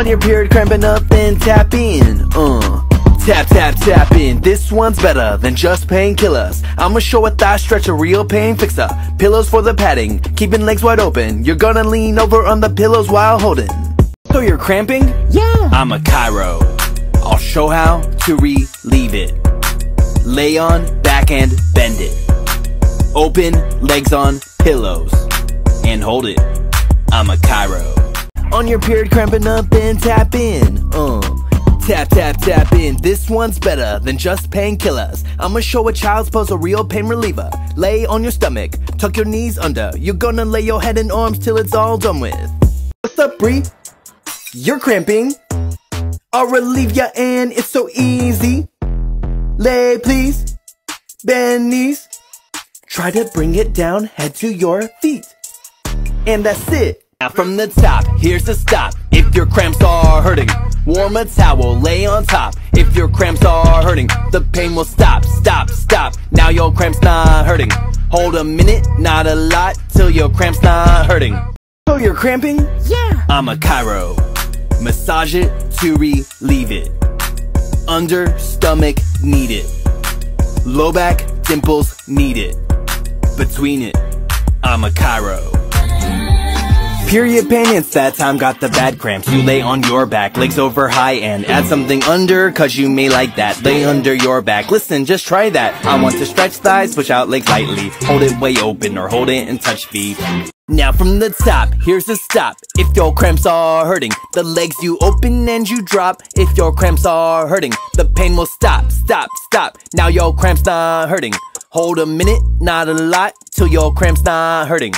On your period cramping up, then tap in. Uh. Tap, tap, tap in. This one's better than just painkillers. I'ma show a thigh stretch, a real pain fixer. Pillows for the padding, keeping legs wide open. You're gonna lean over on the pillows while holding. So you're cramping? Yeah. I'm a Chiro. I'll show how to relieve it. Lay on, back and bend it. Open, legs on pillows. And hold it. I'm a Chiro. On your period cramping up, then tap in. Um. Tap, tap, tap in. This one's better than just painkillers. I'ma show a child's pose, a real pain reliever. Lay on your stomach, tuck your knees under. You're gonna lay your head and arms till it's all done with. What's up, Bree? You're cramping. I'll relieve ya, and it's so easy. Lay, please. Bend knees. Try to bring it down, head to your feet. And that's it. Now from the top, here's the stop. If your cramps are hurting, warm a towel, lay on top. If your cramps are hurting, the pain will stop, stop, stop. Now your cramps not hurting. Hold a minute, not a lot, till your cramps not hurting. So you're cramping? Yeah. I'm a Chiro. Massage it to relieve it. Under stomach, need it. Low back, dimples, need it. Between it, I'm a Chiro. Period pain, it's that time, got the bad cramps. You lay on your back, legs over high and add something under, cause you may like that. Lay under your back, listen, just try that. I want to stretch thighs, push out legs lightly. Hold it way open or hold it and touch feet. Now from the top, here's a stop. If your cramps are hurting, the legs you open and you drop. If your cramps are hurting, the pain will stop, stop, stop. Now your cramps not hurting. Hold a minute, not a lot, till your cramps not hurting.